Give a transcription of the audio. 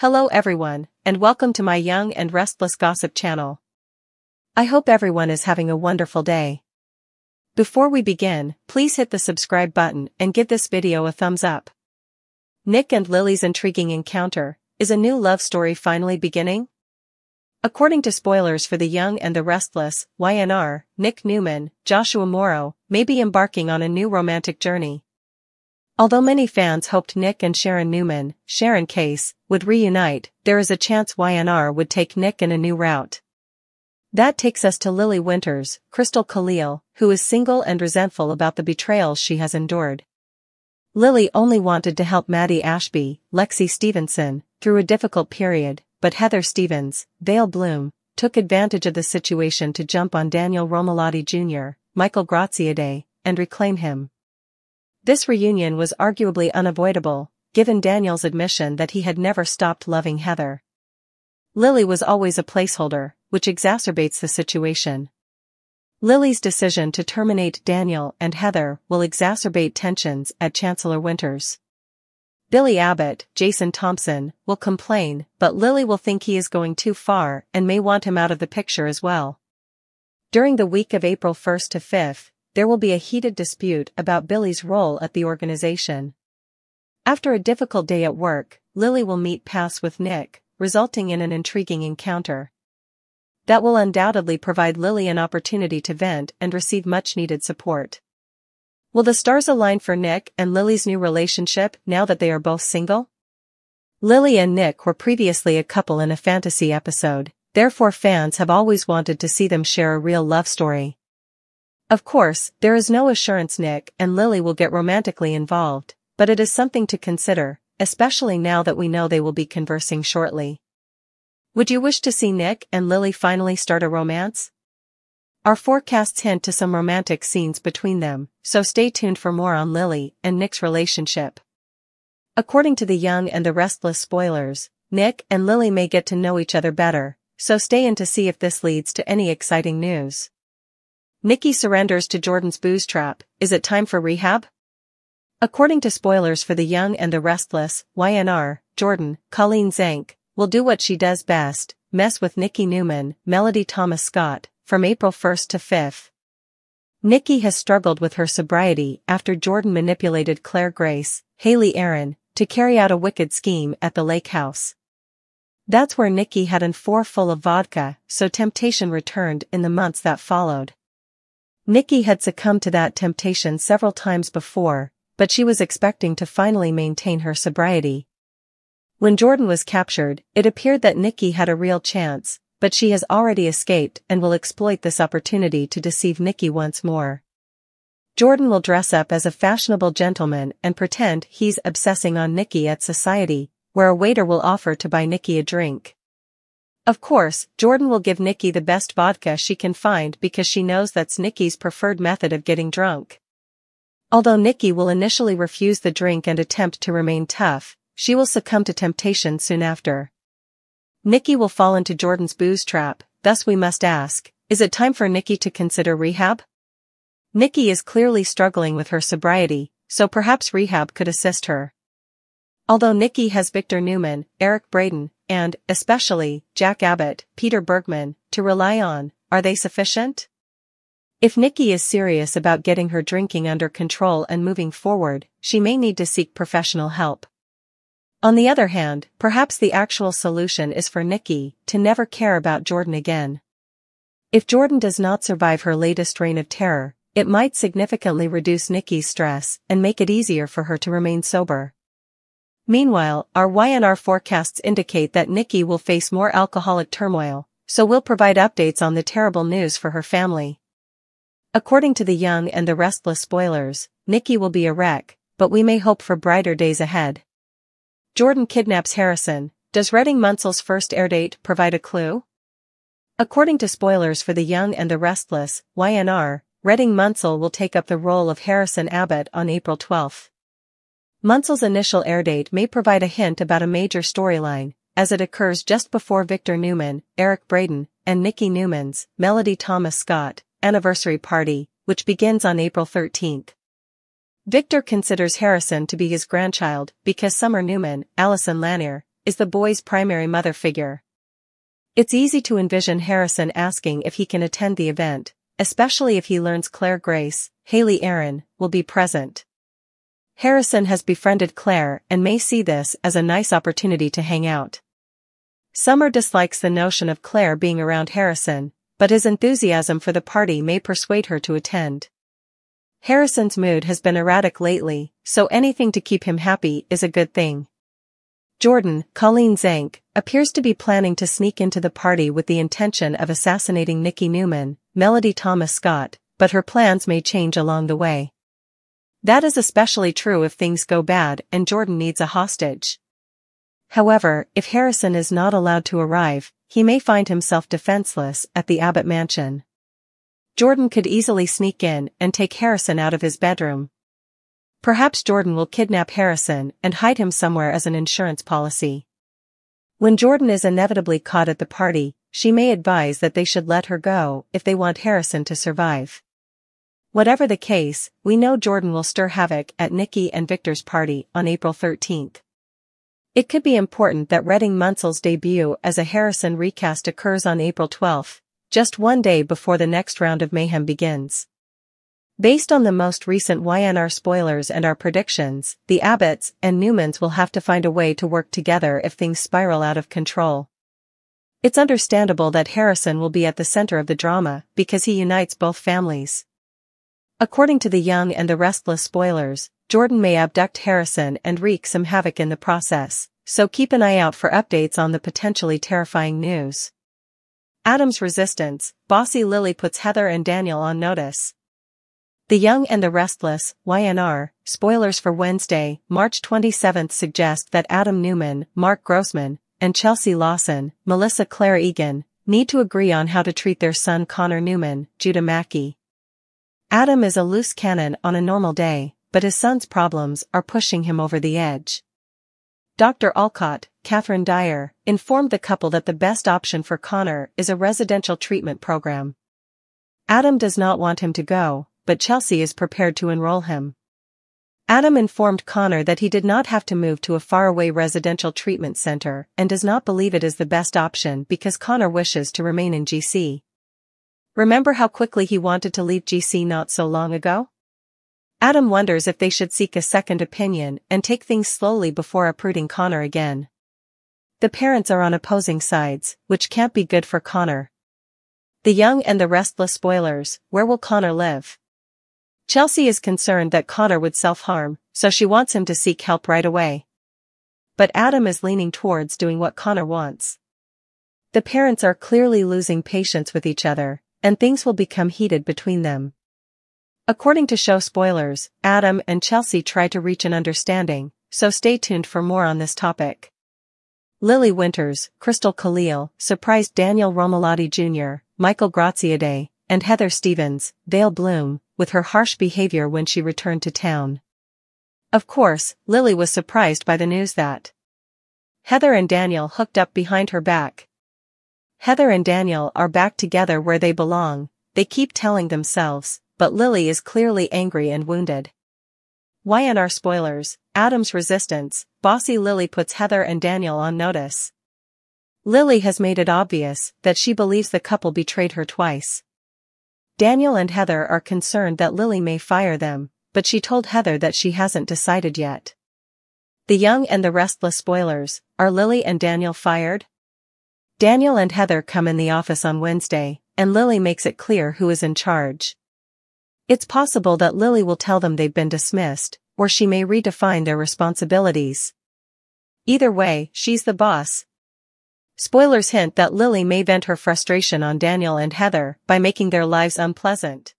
Hello everyone, and welcome to my young and restless gossip channel. I hope everyone is having a wonderful day. Before we begin, please hit the subscribe button and give this video a thumbs up. Nick and Lily's intriguing encounter, is a new love story finally beginning? According to spoilers for The Young and the Restless, Y&R, Nick Newman, Joshua Morrow, may be embarking on a new romantic journey. Although many fans hoped Nick and Sharon Newman, Sharon Case, would reunite, there is a chance Y&R would take Nick in a new route. That takes us to Lily Winters, Christel Khalil, who is single and resentful about the betrayals she has endured. Lily only wanted to help Maddie Ashby, Lexie Stevenson, through a difficult period, but Heather Stevens, Vail Bloom, took advantage of the situation to jump on Daniel Romalotti Jr., Michael Graziadei, and reclaim him. This reunion was arguably unavoidable, given Daniel's admission that he had never stopped loving Heather. Lily was always a placeholder, which exacerbates the situation. Lily's decision to terminate Daniel and Heather will exacerbate tensions at Chancellor Winters. Billy Abbott, Jason Thompson, will complain, but Lily will think he is going too far and may want him out of the picture as well. During the week of April 1st to 5th, there will be a heated dispute about Billy's role at the organization. After a difficult day at work, Lily will meet paths with Nick, resulting in an intriguing encounter. That will undoubtedly provide Lily an opportunity to vent and receive much-needed support. Will the stars align for Nick and Lily's new relationship now that they are both single? Lily and Nick were previously a couple in a fantasy episode, therefore fans have always wanted to see them share a real love story. Of course, there is no assurance Nick and Lily will get romantically involved, but it is something to consider, especially now that we know they will be conversing shortly. Would you wish to see Nick and Lily finally start a romance? Our forecasts hint to some romantic scenes between them, so stay tuned for more on Lily and Nick's relationship. According to the young and the restless spoilers, Nick and Lily may get to know each other better, so stay in to see if this leads to any exciting news. Nikki surrenders to Jordan's booze trap, is it time for rehab? According to spoilers for The Young and the Restless, Y&R, Jordan, Colleen Zenk, will do what she does best, mess with Nikki Newman, Melody Thomas Scott, from April 1st to 5th. Nikki has struggled with her sobriety after Jordan manipulated Claire Grace, Hayley Erin, to carry out a wicked scheme at the lake house. That's where Nikki had an four full of vodka, so temptation returned in the months that followed. Nikki had succumbed to that temptation several times before, but she was expecting to finally maintain her sobriety. When Jordan was captured, it appeared that Nikki had a real chance, but she has already escaped and will exploit this opportunity to deceive Nikki once more. Jordan will dress up as a fashionable gentleman and pretend he's obsessing on Nikki at society, where a waiter will offer to buy Nikki a drink. Of course, Jordan will give Nikki the best vodka she can find because she knows that's Nikki's preferred method of getting drunk. Although Nikki will initially refuse the drink and attempt to remain tough, she will succumb to temptation soon after. Nikki will fall into Jordan's booze trap, thus we must ask, is it time for Nikki to consider rehab? Nikki is clearly struggling with her sobriety, so perhaps rehab could assist her. Although Nikki has Victor Newman, Eric Braeden, and, especially, Jack Abbott, Peter Bergman, to rely on, are they sufficient? If Nikki is serious about getting her drinking under control and moving forward, she may need to seek professional help. On the other hand, perhaps the actual solution is for Nikki to never care about Jordan again. If Jordan does not survive her latest reign of terror, it might significantly reduce Nikki's stress and make it easier for her to remain sober. Meanwhile, our Y&R forecasts indicate that Nikki will face more alcoholic turmoil, so we'll provide updates on the terrible news for her family. According to the young and the restless spoilers, Nikki will be a wreck, but we may hope for brighter days ahead. Jordan kidnaps Harrison, does Redding Munsell's first airdate provide a clue? According to spoilers for The Young and the Restless, Y&R, Redding Munsell will take up the role of Harrison Abbott on April 12. Munsell's initial airdate may provide a hint about a major storyline, as it occurs just before Victor Newman, Eric Braeden, and Nikki Newman's, Melody Thomas Scott, anniversary party, which begins on April 13. Victor considers Harrison to be his grandchild because Summer Newman, Allison Lanier, is the boy's primary mother figure. It's easy to envision Harrison asking if he can attend the event, especially if he learns Claire Grace, Hayley Erin, will be present. Harrison has befriended Claire and may see this as a nice opportunity to hang out. Summer dislikes the notion of Claire being around Harrison, but his enthusiasm for the party may persuade her to attend. Harrison's mood has been erratic lately, so anything to keep him happy is a good thing. Jordan, Colleen Zenk, appears to be planning to sneak into the party with the intention of assassinating Nikki Newman, Melody Thomas Scott, but her plans may change along the way. That is especially true if things go bad and Jordan needs a hostage. However, if Harrison is not allowed to arrive, he may find himself defenseless at the Abbott mansion. Jordan could easily sneak in and take Harrison out of his bedroom, Perhaps Jordan will kidnap Harrison and hide him somewhere as an insurance policy. When Jordan is inevitably caught at the party, she may advise that they should let her go if they want Harrison to survive. Whatever the case, we know Jordan will stir havoc at Nikki and Victor's party on April 13th. It could be important that Redding Munsell's debut as a Harrison recast occurs on April 12th, just one day before the next round of mayhem begins. Based on the most recent Y&R spoilers and our predictions, the Abbotts and Newmans will have to find a way to work together if things spiral out of control. It's understandable that Harrison will be at the center of the drama because he unites both families. According to the Young and the Restless spoilers, Jordan may abduct Harrison and wreak some havoc in the process, so keep an eye out for updates on the potentially terrifying news. Adam's resistance, bossy Lily puts Heather and Daniel on notice. The Young and the Restless, Y&R, spoilers for Wednesday, March 27 suggest that Adam Newman, Mark Grossman, and Chelsea Lawson, Melissa Claire Egan, need to agree on how to treat their son Connor Newman, Judah Mackey. Adam is a loose cannon on a normal day, but his son's problems are pushing him over the edge. Dr. Alcott, Catherine Dyer, informed the couple that the best option for Connor is a residential treatment program. Adam does not want him to go, but Chelsea is prepared to enroll him. Adam informed Connor that he did not have to move to a faraway residential treatment center and does not believe it is the best option because Connor wishes to remain in GC. Remember how quickly he wanted to leave GC not so long ago? Adam wonders if they should seek a second opinion and take things slowly before uprooting Connor again. The parents are on opposing sides, which can't be good for Connor. The young and the restless spoilers, where will Connor live? Chelsea is concerned that Connor would self-harm, so she wants him to seek help right away. But Adam is leaning towards doing what Connor wants. The parents are clearly losing patience with each other, and things will become heated between them. According to show spoilers, Adam and Chelsea try to reach an understanding, so stay tuned for more on this topic. Lily Winters, Christel Khalil, surprised Daniel Romalotti Jr., Michael Graziadei, and Heather Stevens, Vail Bloom, with her harsh behavior when she returned to town. Of course, Lily was surprised by the news that Heather and Daniel hooked up behind her back. Heather and Daniel are back together where they belong, they keep telling themselves, but Lily is clearly angry and wounded. Y&R spoilers, Adam's resistance, bossy Lily puts Heather and Daniel on notice. Lily has made it obvious that she believes the couple betrayed her twice. Daniel and Heather are concerned that Lily may fire them, but she told Heather that she hasn't decided yet. The young and the restless spoilers, are Lily and Daniel fired? Daniel and Heather come in the office on Wednesday, and Lily makes it clear who is in charge. It's possible that Lily will tell them they've been dismissed, or she may redefine their responsibilities. Either way, she's the boss, Spoilers hint that Lily may vent her frustration on Daniel and Heather by making their lives unpleasant.